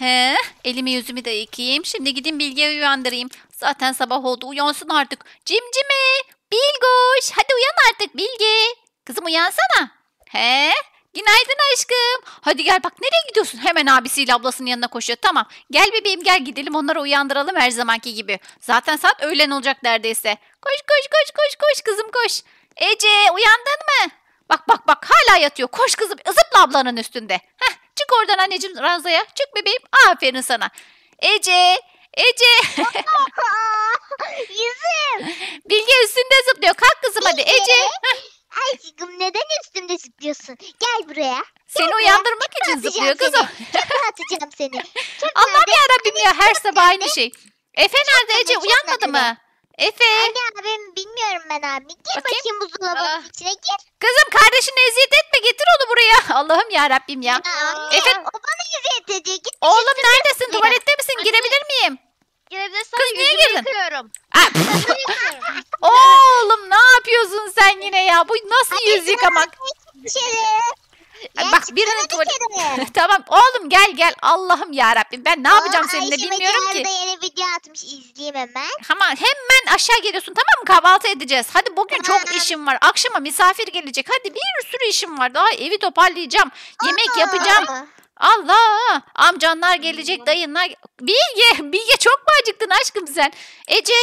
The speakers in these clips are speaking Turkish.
He, elimi yüzümü de yıkayayım. Şimdi gideyim Bilge'yi uyandırayım. Zaten sabah oldu. Uyansın artık. Cimcime, Bilgoş. Hadi uyan artık Bilge. Kızım uyansana. He, günaydın aşkım. Hadi gel bak nereye gidiyorsun? Hemen abisiyle ablasının yanına koşuyor. Tamam gel bebeğim gel gidelim onları uyandıralım her zamanki gibi. Zaten saat öğlen olacak neredeyse. Koş koş koş koş koş kızım koş. Ece uyandın mı? Bak bak bak hala yatıyor. Koş kızım zıpla ablanın üstünde. Heh, çık oradan anneciğim ranzaya. Çık bebeğim. Aferin sana. Ece, Ece. Yüzüm. Bilge üstünde zıplıyor. Kalk kızım hadi. Bilge. Ece. Aşkım neden üstümde zıplıyorsun? Gel buraya. Seni uyandırmak için zıplıyor kızım. Çöpe atacağım seni. Çöpe Allah'ım yarabbim ya her sabah aynı şey. Efe nerede Ece? çok Uyanmadı mı? Efe. Anne abim bilmiyorum ben abi. Gir Bakayım. bakayım buzdolabının Ah. içine gir. Kızım kardeşine eziyet etme getir onu buraya. Allah'ım ya Rabbim ya. Anne, Efe- o bana eziyet ediyor. Git Oğlum neredesin? üstüne. Tuvalette misin? Anne. Girebilir miyim? Girebilirsen Kız niye girdin? yıkıyorum. Ah, Yüzümü yıkıyorum. Oğlum ne yapıyorsun sen yine ya? Bu nasıl Hadi yüz yıkamak? İçeri. Ya bak birinin tuvaleti. tamam oğlum gel gel. Allah'ım ya Rabbim ben ne yapacağım Aa, seninle Ayşe bilmiyorum ki. da yeni video atmış izleyeyim hemen. Ama hemen aşağı geliyorsun tamam mı? Kahvaltı edeceğiz. Hadi bugün çok Tamam. işim var. Akşama misafir gelecek. Hadi bir sürü işim var. Daha evi toparlayacağım. Yemek Aa, yapacağım. Allah! Amcanlar gelecek, dayınlar. Bilge, Bilge çok mu acıktın aşkım sen? Ece,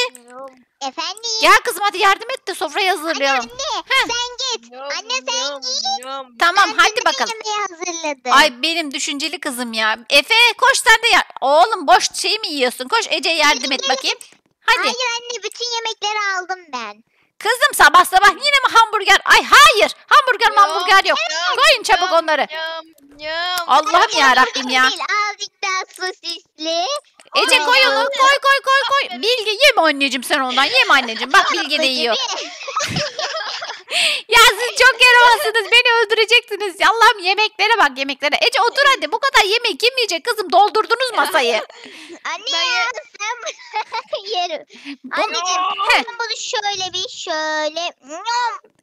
Efendim? gel kızım hadi yardım et de sofrayı hazırlayalım. Anne Heh. sen git. Anne sen git. Tamam Ben hadi bakalım. hazırladım. Ay benim düşünceli kızım ya. Efe koş sen de ya. Oğlum boş şey mi yiyorsun? Koş Ece yardım et bakayım. Hadi. Hayır anne bütün yemekleri aldım ben. Kızım sabah sabah yine mi hamburger? Ay hayır. Hamburger hamburger yok. Koyun çabuk onları. Yum, yum. Allah'ım Anne, ya Rabbim ya. Değil, azıcık daha sosisli. Ece koy onu. Koy koy koy koy. Bilge yeme anneciğim sen ondan. Yeme anneciğim. Bak Bilge de yiyor. Ya siz çok yaramazsınız. Beni öldüreceksiniz. Allah'ım yemeklere bak yemeklere. Ece otur hadi. Bu kadar yemek kim yiyecek kızım? Doldurdunuz masayı. Anne ya yerim. Anneciğim Heh. ben bunu şöyle bir şöyle.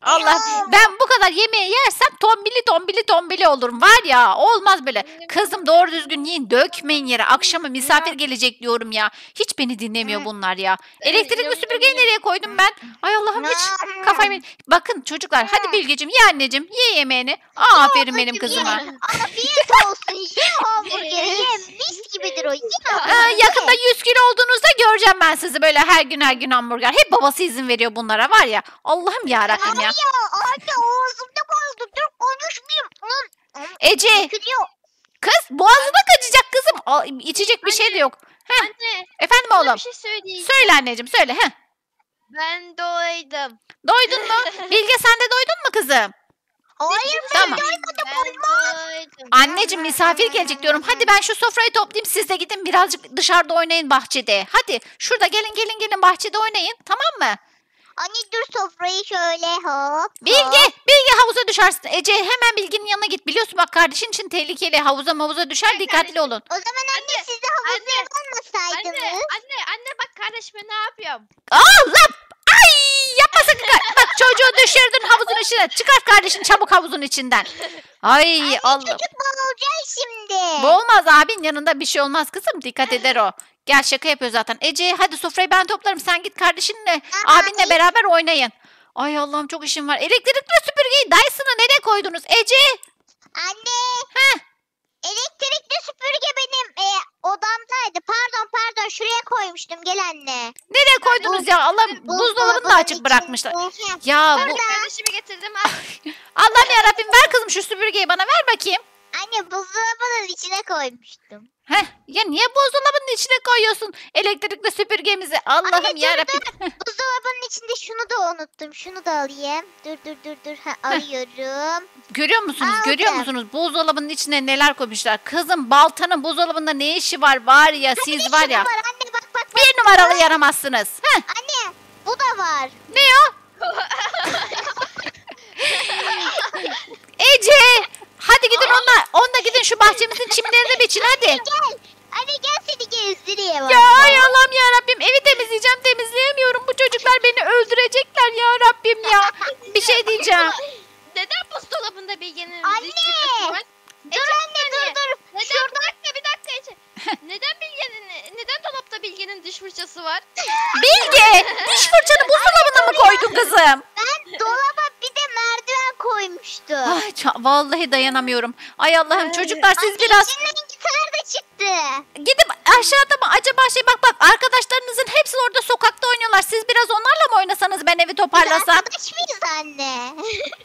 Allah ben bu kadar yemeği yersem tombili tombili tombili olurum. Var ya olmaz böyle. Kızım doğru düzgün yiyin dökmeyin yere. Akşama misafir gelecek diyorum ya. Hiç beni dinlemiyor bunlar ya. Elektrikli süpürgeyi nereye koydum ben? Ay Allah'ım hiç kafayı... Bakın çocuklar hadi Bilgeciğim ye anneciğim ye yemeğini. Aferin benim kızıma. Afiyet olsun. Ye hamburgeri ye. Mis gibidir o. Ye yakında 100 kilo olduğunuzda göreceğim ben sizi böyle her gün her gün hamburger. Hep babası izin veriyor bunlara var ya. Allah'ım ya Rabbim ya. Anne ağzımda kaldı. Dur konuşmayayım. Ece kız boğazına kaçacak kızım. Aa, içecek bir şey de yok. Anne Efendim sana oğlum. bir şey. Söyle anneciğim söyle. Heh. Ben doydum. Doydun mu? Bilge sen de doydun mu kızım? Hayır ben Tamam. doymadım. Doydum. Anneciğim misafir gelecek diyorum. Hadi ben şu sofrayı toplayayım siz de gidin birazcık dışarıda oynayın bahçede. Hadi şurada gelin gelin gelin bahçede oynayın tamam mı? Anne dur sofrayı şöyle hop. Bilge, hop. Bilge havuza düşersin. Ece hemen Bilge'nin yanına git. Biliyorsun bak kardeşin için tehlikeli. Havuza mavuza düşer dikkatli olun. O zaman anne, siz de havuzda anne, yapamasaydınız. Anne, anne, anne bak kardeşime ne yapıyorum? Allah! Yapma sakın. Bak çocuğu düşürdün havuzun içine. Çıkart kardeşin çabuk havuzun içinden. Ay Allah. Çocuk boğulacak şimdi. Bu olmaz abin yanında bir şey olmaz kızım. Dikkat eder o. Gel şaka yapıyor zaten. Ece hadi sofrayı ben toplarım. Sen git kardeşinle, Aha, abinle beraber oynayın. Ay Allah'ım çok işim var. Elektrikli süpürgeyi Dyson'ı nereye koydunuz? Ece! Anne. Heh. Elektrikli süpürge benim e, odamdaydı. Pardon pardon şuraya koymuştum gel anne. Nereye koydunuz ya? Allah buzdolabını da açık bırakmışlar. Ya bu Ben kardeşimi getirdim. Al. Allah'ım yarabbim ver kızım şu süpürgeyi bana ver bakayım. Anne buzdolabının içine koymuştum. Heh, ya niye buzdolabının içine koyuyorsun elektrikli süpürgemizi? Allah'ım yarabbim. Buzdolabının içinde şunu da unuttum. Şunu da alayım. Dur dur dur dur. Ha, alıyorum. Görüyor musunuz? Aldım. Görüyor musunuz? Buzdolabının içine neler koymuşlar? Kızım baltanın buzdolabında ne işi var? Var ya siz Bir var ya. Var. Anne bak bak. bak. Bir numaralı yaramazsınız. Heh, Anne bu da var. ne o? Ece! Hadi gidin onunla, onunla gidin şu bahçemizin çimlerini biçin hadi. Gel. Anne gel seni gezdireyim. Ya ay Allah'ım ya Rabbim evi temizleyeceğim temizleyemiyorum. Bu çocuklar beni öldürecekler ya Rabbim ya. Bir şey diyeceğim. Neden buzdolabında bilgenin Anne! Dur anne dur dur. Neden? Şurada... Bir dakika bir dakika neden Bilge'nin, neden dolapta Bilge'nin diş fırçası var? Bilge diş fırçanı buzdolabına mı koydun kızım? Ben dolaba bir de merdiven koymuştum. Ay ça- vallahi dayanamıyorum. Ay Allah'ım çocuklar siz biraz... İçinden gitar da çıktı. gidip aşağıda mı acaba şey bak bak arkadaşlarınızın hepsi orada sokakta oynuyorlar. Siz biraz onlarla mı oynasanız ben evi toparlasam? arkadaş mıyız anne?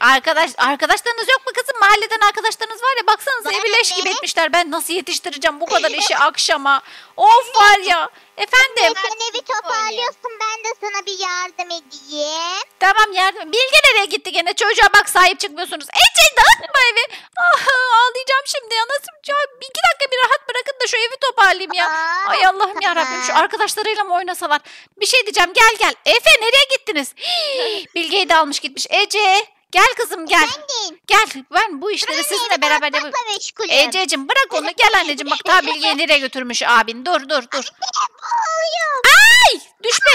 Arkadaş arkadaşlarınız yok mu kızım? Mahalleden arkadaşlarınız var ya baksanıza evi leş gibi etmişler. Ben nasıl yetiştireceğim bu kadar işi akşama? Of var ya. Efendim. Sen evi toparlıyorsun ben de sana bir yardım edeyim. Tamam yardım. Bilge nereye gitti gene? Çocuğa bak sahip çıkmıyorsunuz. Ece dağıtma evi. Ah, ağlayacağım şimdi ya. Nasıl? Ya, iki dakika bir rahat bırakın da şu evi toparlayayım ya. Aa, Ay Allah'ım ya Rabbim şu tamam. arkadaşlarıyla mı oynasalar? Bir şey diyeceğim gel gel. Efe nereye gittiniz? Bilge'yi de almış gitmiş. Ece gel kızım gel. Efendim. Gel ben bu işleri sizinle beraber yapayım. Ececiğim bırak onu gel anneciğim bak ta Bilge'yi nereye götürmüş abin. Dur dur dur. Ay düşme.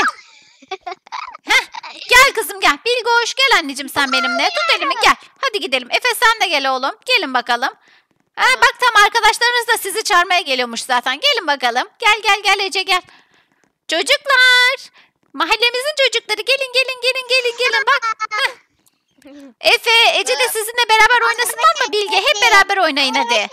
Heh, gel kızım gel. Bilgoş gel anneciğim sen benimle. Tut elimi gel. Hadi gidelim. Efe sen de gel oğlum. Gelin bakalım. Ha, bak tam arkadaşlarınız da sizi çağırmaya geliyormuş zaten. Gelin bakalım. Gel gel gel Ece gel. Çocuklar. Mahallemizin çocukları gelin gelin gelin gelin gelin bak. Heh. Efe, Ece de sizinle beraber oynasınlar mı Bilge? Hep beraber oynayın hadi. Evet,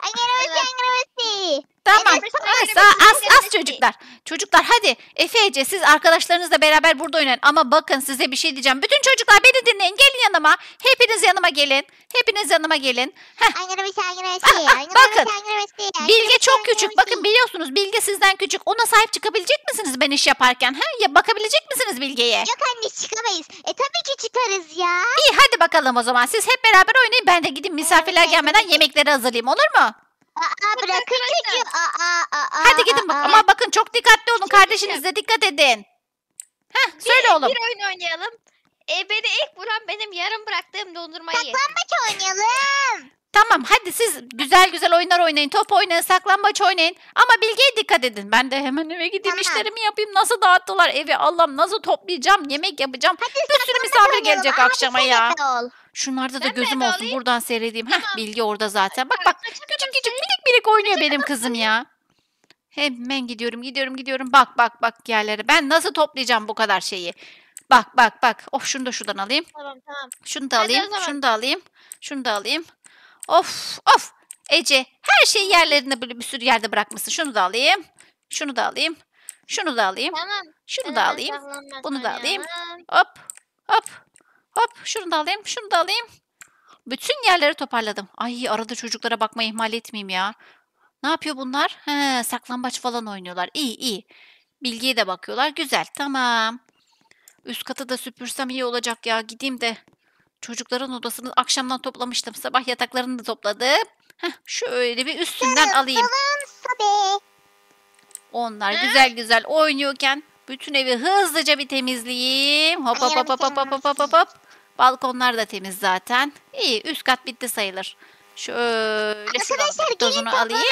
Ha, evet, sağ- evet, az az çocuklar. Çocuklar hadi. Efe Ece siz arkadaşlarınızla beraber burada oynayın. Ama bakın size bir şey diyeceğim. Bütün çocuklar beni dinleyin. Gelin yanıma. Hepiniz yanıma gelin. Hepiniz yanıma gelin. Heh. Ah, ah, bakın. Bilge çok küçük. Bakın biliyorsunuz Bilge sizden küçük. Ona sahip çıkabilecek misiniz ben iş yaparken? Ha? Ya bakabilecek misiniz Bilge'ye? Yok anne çıkamayız. E tabii ki çıkarız ya. İyi hadi bakalım o zaman. Siz hep beraber oynayın. Ben de gideyim misafirler gelmeden yemekleri hazırlayayım. Olur mu? Aa bırakın çocuğu. Aa, aa, aa, Hadi gidin bak. Ama bakın çok dikkatli olun. Kardeşinize dikkat edin. Heh, söyle bir, oğlum. Bir oyun oynayalım. E, beni ilk vuran benim yarım bıraktığım dondurmayı yesin. Saklambaç oynayalım. Tamam hadi siz güzel güzel oyunlar oynayın. Top oynayın, saklambaç oynayın. Ama Bilge'ye dikkat edin. Ben de hemen eve gideyim Tamam. işlerimi yapayım. Nasıl dağıttılar evi Allah'ım nasıl toplayacağım, yemek yapacağım. bir sürü misafir gelecek Aa, akşama ya. ol. Şunlarda da Ben gözüm olsun alayım. buradan seyredeyim. Heh Tamam. Bilge orada zaten. Bak bak küçük minik minik oynuyor benim kızım ya. Hemen gidiyorum gidiyorum gidiyorum. Bak bak bak yerlere. Ben nasıl toplayacağım bu kadar şeyi. Bak bak bak. Of şunu da şuradan alayım. Tamam tamam. Şunu da Hadi o alayım, zaman. şunu da alayım, şunu da alayım. Of, of. Ece, her şeyi yerlerinde böyle bir sürü yerde bırakmışsın. Şunu da alayım, şunu da alayım, şunu da alayım, Tamam. şunu da alayım. bunu da alayım. Hop, hop, hop. Şunu da alayım, şunu da alayım. Bütün yerleri toparladım. Ay arada çocuklara bakmayı ihmal etmeyeyim ya. Ne yapıyor bunlar? He, saklambaç falan oynuyorlar. İyi iyi. Bilgiye de bakıyorlar. Güzel tamam. Üst katı da süpürsem iyi olacak ya. Gideyim de çocukların odasını akşamdan toplamıştım. Sabah yataklarını da topladım. Heh, şöyle bir üstünden alayım. Onlar güzel güzel oynuyorken bütün evi hızlıca bir temizleyeyim. Hop hop hop hop hop hop hop hop. hop. Balkonlar da temiz zaten. İyi üst kat bitti sayılır. Şöyle şuradan Arkadaşlar gelin tozunu alayım.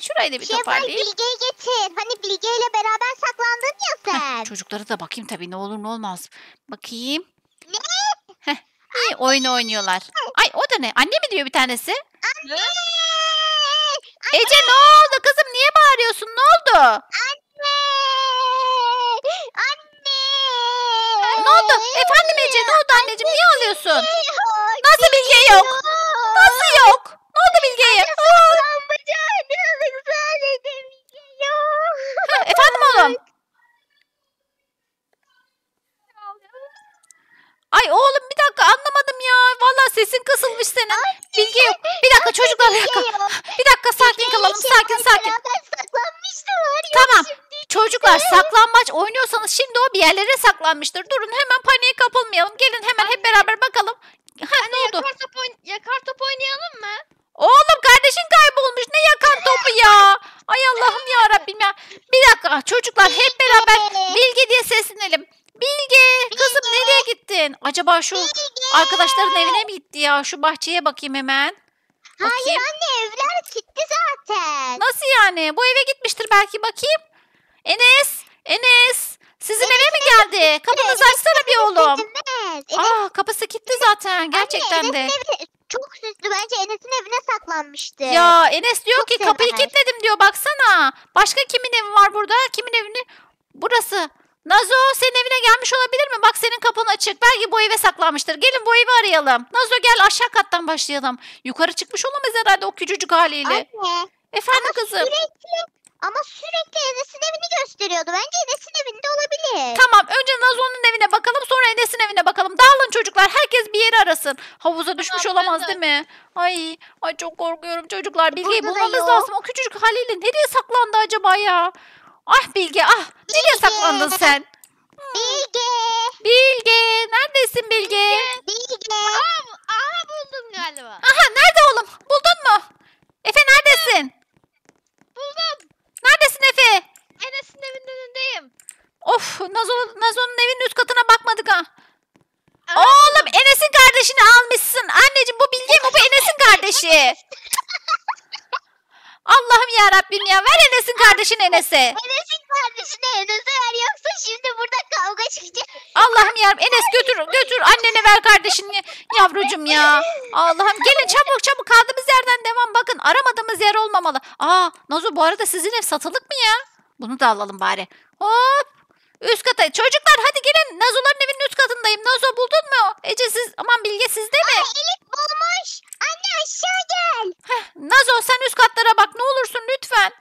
Şurayı da bir Şevval toparlayayım. Bilge'yi getir. Hani Bilge ile beraber saklandın ya Heh, sen. çocuklara da bakayım tabii ne olur ne olmaz. Bakayım. Ne? Heh, iyi oyun oynuyorlar. Ay o da ne? Anne mi diyor bir tanesi? Ne? Ece ne oldu kızım? Niye bağırıyorsun? Ne oldu? Anne! Anne! Oldu? Efendim Ece ne oldu anneciğim? Niye ağlıyorsun? Nasıl Bilge yok? Nasıl yok? Ne oldu Bilge'ye? Efendim oğlum? Ay oğlum bir dakika anlamadım ya. Vallahi sesin kısılmış senin. Bilge yok. Bir dakika çocuklar bir dakika. Bir dakika sakin kalalım. Sakin sakin. Tamam. Çocuklar saklambaç oynuyorsanız şimdi o bir yerlere saklanmıştır. Durun hemen paniğe kapılmayalım. Gelin hemen hep beraber bakalım. Ha, ne oldu? Yakar top, oyn- yakar top oynayalım mı? Oğlum kardeşin kaybolmuş. Ne yakan topu ya? Ay Allah'ım ya Rabbim ya. Bir dakika çocuklar hep beraber Bilge diye seslenelim. Bilge kızım Bilge. nereye gittin? Acaba şu arkadaşların evine mi gitti ya? Şu bahçeye bakayım hemen. Hayır Bakayım. anne evler gitti zaten. Nasıl yani? Bu eve gitmiştir belki bakayım. Enes, Enes. Sizin eve mi geldi? Kapınızı açsana bir oğlum. Aa kapısı kilitli zaten gerçekten de. Çok süslü. Bence Enes'in evine saklanmıştı. Ya Enes diyor Çok ki kapıyı sever. kilitledim diyor baksana. Başka kimin evi var burada? Kimin evini? Burası. Nazo senin evine gelmiş olabilir mi? Bak senin kapın açık. Belki bu eve saklanmıştır. Gelin bu evi arayalım. Nazo gel aşağı kattan başlayalım. Yukarı çıkmış olamaz herhalde o küçücük haliyle. Anne. Efendim Ama kızım. sürekli ama sürekli Enes'in evini gösteriyordu. Bence Enes'in evinde olabilir. Tamam önce Nazo'nun evine bakalım sonra Enes'in evine bakalım. Dağılın çocuklar herkes bir yeri arasın. Havuza düşmüş Tamam, olamaz ben değil mi? Ay, ay çok korkuyorum çocuklar. Bilgeyi Burada da bulmamız yok. lazım. O küçücük haliyle nereye saklandı acaba ya? Ah Bilge ah nereye Bilge. saklandın sen? Bilge. Bilge neredesin Bilge? Bilge. Aa, bu- aha buldum galiba. Aha nerede oğlum? Buldun mu? Efe neredesin? Buldum. Neredesin Efe? Enes'in evinin önündeyim. Of Nazo, Nazo'nun evinin üst katına bakmadık ha. Oğlum Enes'in kardeşini almışsın. Anneciğim bu Bilge mi? Bu Enes'in kardeşi. Allah'ım ya Rabbim ya. Ver Enes'in kardeşini Enes'e. Enes'in kardeşine Enes'e ver yoksa şimdi burada kavga çıkacak. Allah'ım ya Enes götür götür annene ver kardeşini yavrucum ya. Allah'ım gelin çabuk çabuk kaldığımız yerden devam bakın aramadığımız yer olmamalı. Aa Nazo bu arada sizin ev satılık mı ya? Bunu da alalım bari. Hop üst kata çocuklar hadi gelin Nazo'ların evinin üst katındayım. Nazo buldun mu? Ece siz aman Bilge sizde mi? Aa, Elif bulmuş. Anne aşağı gel. Nazo sen üst katlara bak ne olursun lütfen.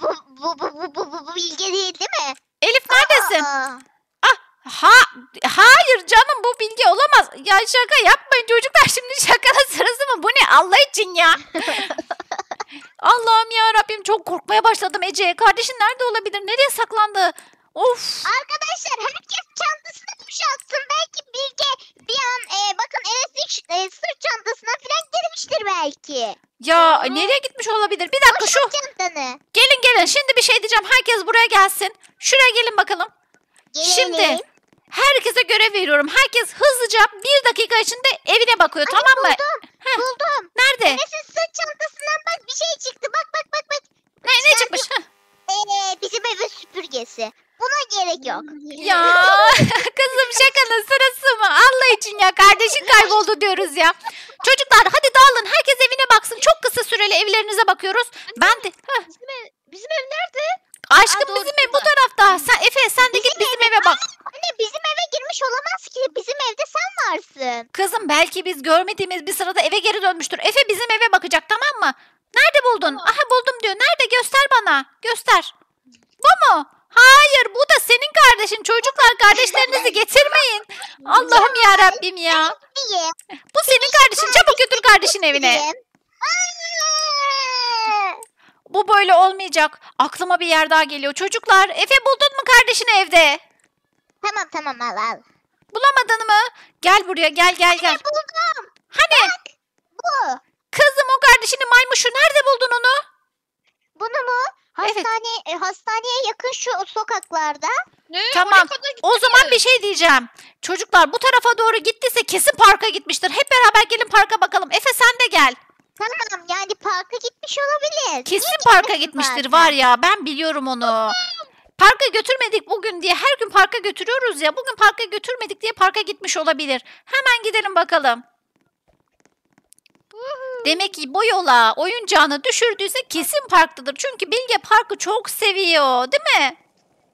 Bu, bu, bu, bu, bu, bu, bu Bilge değil değil mi? Elif neredesin? Aa, Ha hayır canım bu bilgi olamaz. Ya şaka yapmayın çocuklar şimdi şakanın sırası mı? Bu ne Allah için ya? Allah'ım ya Rabbim çok korkmaya başladım Ece. Kardeşin nerede olabilir? Nereye saklandı? Of. Arkadaşlar herkes çantasını boşaltsın. Belki Bilge bir an e, bakın Enes'in e, sırt çantasına falan girmiştir belki. Ya Doğru. nereye gitmiş olabilir? Bir dakika şu. Boşalt çantanı. Gelin gelin şimdi bir şey diyeceğim. Herkes buraya gelsin. Şuraya gelin bakalım. Şimdi Gelelim. Herkese görev veriyorum. Herkes hızlıca bir dakika içinde evine bakıyor Anne, tamam mı? Buldum. Heh. Buldum. Nerede? Enes'in sırt çantasından bak bir şey çıktı. Bak bak bak bak. Ne, ne çıkmış? Ee, bizim evin süpürgesi. Buna gerek yok. Ya kızım şakanın sırası mı? Allah için ya kardeşin kayboldu diyoruz ya. Çocuklar hadi dağılın herkes evine baksın. Çok kısa süreli evlerinize bakıyoruz. Ben de Heh, Bizim ev, bizim ev nerede? Aşkım doğru, bizim ev bu tarafta. Sen Efe sen de git Bizim bizim eve bak. Anne bizim eve girmiş olamaz ki. Bizim evde sen varsın. Kızım belki biz görmediğimiz bir sırada eve geri dönmüştür. Efe bizim eve bakacak tamam mı? Nerede buldun? Aha buldum diyor. Nerede göster bana. Göster. Bu mu? Hayır bu da senin kardeşin. Çocuklar kardeşlerinizi getirmeyin. Allah'ım ya Rabbim ya. Bu senin kardeşin. Çabuk götür kardeşin evine. Anne. Bu böyle olmayacak. Aklıma bir yer daha geliyor. Çocuklar Efe buldun mu kardeşini evde? Tamam tamam al al. Bulamadın mı? Gel buraya gel gel gel. Buldum. Hani Bu. kızım o kardeşini maymuşu nerede buldun onu? Bunu mu? Evet. Hastane, e, hastaneye yakın şu sokaklarda. Ne? Tamam. O zaman bir şey diyeceğim. Çocuklar bu tarafa doğru gittiyse kesin parka gitmiştir. Hep beraber gelin parka bakalım. Efe sen de gel. Tamam yani parka gitmiş olabilir. Kesin Niye parka gitmesin gitmiştir var ya ben biliyorum onu. Parka götürmedik bugün diye her gün parka götürüyoruz ya. Bugün parka götürmedik diye parka gitmiş olabilir. Hemen gidelim bakalım. Demek ki bu yola oyuncağını düşürdüyse kesin parktadır. Çünkü Bilge parkı çok seviyor değil mi?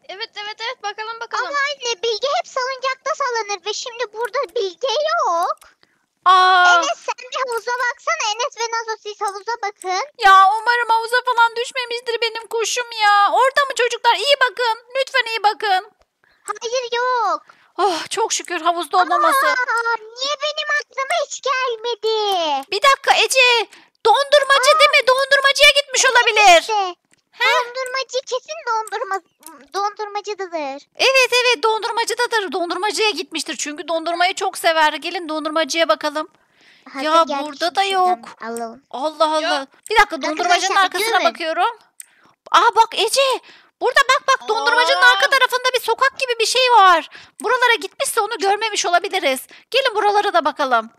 Evet evet evet bakalım bakalım. Ama anne Bilge hep salıncakta sallanır ve şimdi burada Bilge yok. Aa, Enes sen bir havuza baksana. Enes ve Nazo siz havuza bakın. ya umarım havuza falan düşmemiştir benim kuşum ya. Orada mı çocuklar? İyi bakın. Lütfen iyi bakın. Hayır yok. Oh çok şükür havuzda olmaması. Aa, niye benim aklıma hiç gelmedi? Bir dakika Ece. Dondurmacı değil mi? Dondurmacıya gitmiş olabilir. İşte, dondurmacı kesin dondurma dondurmacıdır. Evet evet dondurmacıdadır. Dondurmacıya gitmiştir. Çünkü dondurmayı çok sever. Gelin dondurmacıya bakalım. Hadi Ya gel burada da şuradan yok. Alalım. Allah Allah. Bir dakika dondurmacının Arkadaşlar, arkasına durun. bakıyorum. Aa bak Ece. Burada bak bak dondurmacının Aa. arka tarafında bir sokak gibi bir şey var. Buralara gitmişse onu görmemiş olabiliriz. Gelin buralara da bakalım.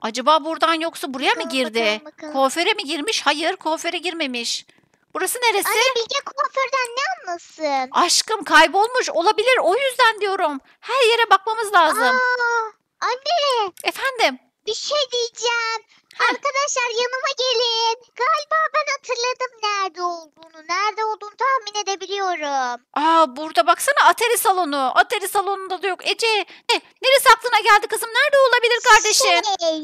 Acaba buradan yoksa buraya mı Bakalım, girdi? bakalım, bakalım. Kuaföre mi girmiş? Hayır kuaföre girmemiş. Burası neresi? Anne Bilge kuaförden ne anlasın? Aşkım kaybolmuş olabilir o yüzden diyorum. Her yere bakmamız lazım. Aa, Anne Efendim? bir şey diyeceğim. Arkadaşlar yanıma gelin. Galiba ben hatırladım nerede olduğunu. Nerede olduğunu tahmin edebiliyorum. Aa burada baksana Atari salonu. Atari salonunda da yok. Ece ne, neresi aklına geldi kızım? Nerede olabilir kardeşin? Şey,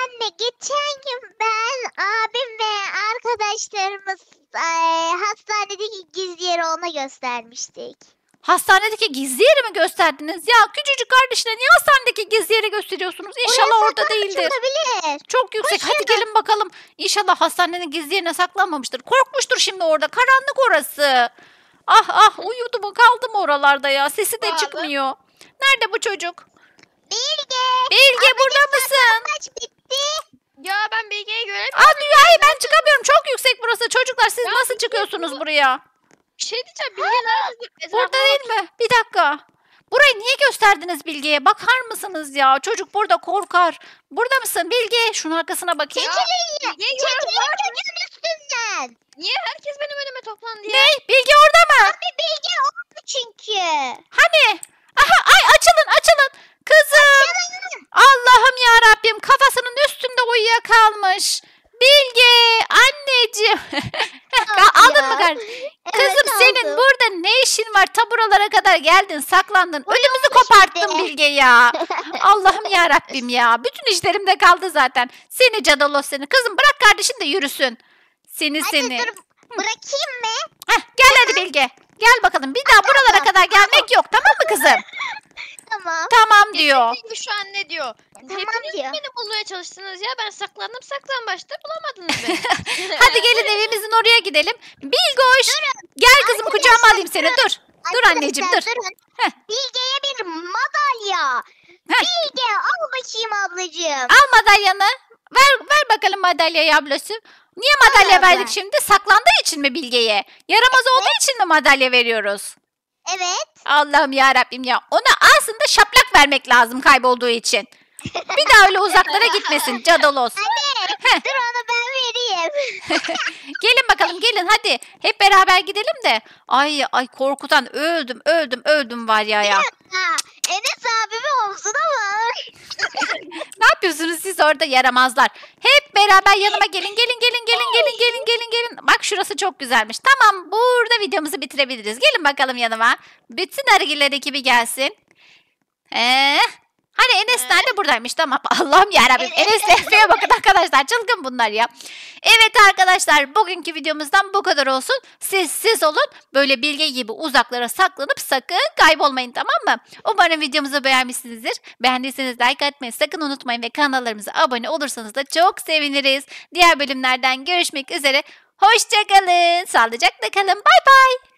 anne geçen gün ben abim ve arkadaşlarımız eee, hastanedeki gizli yeri ona göstermiştik. Hastanedeki gizli yeri mi gösterdiniz? Ya küçücük kardeşine niye hastanedeki gizli yeri gösteriyorsunuz? İnşallah Oraya orada saklanmış değildir. Olabilir. Çok yüksek. Koşun. Hadi gelin bakalım. İnşallah hastanenin gizli yerine saklanmamıştır. Korkmuştur şimdi orada. Karanlık orası. Ah ah uyudu mu kaldı mı oralarda ya? Sesi de Bağlı. çıkmıyor. Nerede bu çocuk? Bilge. Bilge burada mısın? Maç bitti. Ya ben Bilge'yi göremiyorum. Aa dünyayı ben çıkamıyorum. Çok yüksek burası. Çocuklar siz Ya, nasıl Bilge, çıkıyorsunuz bu- buraya? Bir şey diyeceğim. Bilge nerede? Burada değil mi? Bir dakika. Burayı niye gösterdiniz Bilge'ye? Bakar mısınız ya? Çocuk burada korkar. Burada mısın Bilge? Şunun arkasına bakayım. Çekilin. Bilge'yi Çekilin görüyorum. çocuğun üstünden. Niye herkes benim önüme toplandı ya? Ne? Bilge orada mı? Bir bilgi oldu çünkü. Hani? Aha ay açılın açılın. Kızım. Allah'ım ya Rabbim kafasının üstünde uyuyakalmış. Bilge anneciğim. Aldın mı kardeşim? Kızım senin aldım. burada ne işin var? Ta buralara kadar geldin, saklandın. Ödümüzü Uyumuş koparttın bir de. Bilge ya. Allah'ım ya Rabbim ya. Bütün işlerimde kaldı zaten. Seni cadalos seni. Kızım bırak kardeşin de yürüsün. Seni Hadi seni. dur bırakayım mı? Heh, gel hadi Bilge. Gel bakalım. Bir daha buralara kadar gelmek yok. Tamam mı kızım? Tamam. Tamam diyor. Bilge şu an ne diyor? Tamam Hepiniz diyor. beni bulmaya çalıştınız ya. Ben saklandım saklambaçta bulamadınız beni. Hadi gelin evimizin oraya gidelim. Bilgoş. Gel kızım kucağıma alayım seni. Dur. Dur anneciğim dur. Arkadaşlar, durun. Heh. Bilge'ye bir madalya. Heh. Bilge al bakayım ablacığım. Al madalyanı. Ver ver bakalım madalyayı ablası. Niye madalya abla. verdik şimdi? Saklandığı için mi Bilge'ye? Yaramaz olduğu için mi madalya veriyoruz? Evet. Allah'ım ya Rabbim ya. Ona aslında şaplak vermek lazım kaybolduğu için. Bir daha öyle uzaklara gitmesin cadolos. Anne Heh. dur onu ben vereyim. Gelin bakalım gelin hadi. Hep beraber gidelim de. Ay ay korkudan öldüm öldüm öldüm var ya ya. Ha, Enes abimin omzuna bak. Ne yapıyorsunuz siz orada yaramazlar? Hep beraber yanıma gelin gelin gelin gelin gelin gelin gelin gelin. Bak şurası çok güzelmiş. Tamam burada videomuzu bitirebiliriz. Gelin bakalım yanıma. Bütün arıgiller ekibi gelsin. Ee, hani Enes nerede buradaymış tamam. Allah'ım yarabbim. Enes Efe'ye bakın arkadaşlar. Çılgın bunlar ya. Evet arkadaşlar bugünkü videomuzdan bu kadar olsun. Siz siz olun. Böyle bilge gibi uzaklara saklanıp sakın kaybolmayın tamam mı? Umarım videomuzu beğenmişsinizdir. Beğendiyseniz like atmayı sakın unutmayın ve kanallarımıza abone olursanız da çok seviniriz. Diğer bölümlerden görüşmek üzere. Hoşçakalın. Sağlıcakla kalın. Bay bay.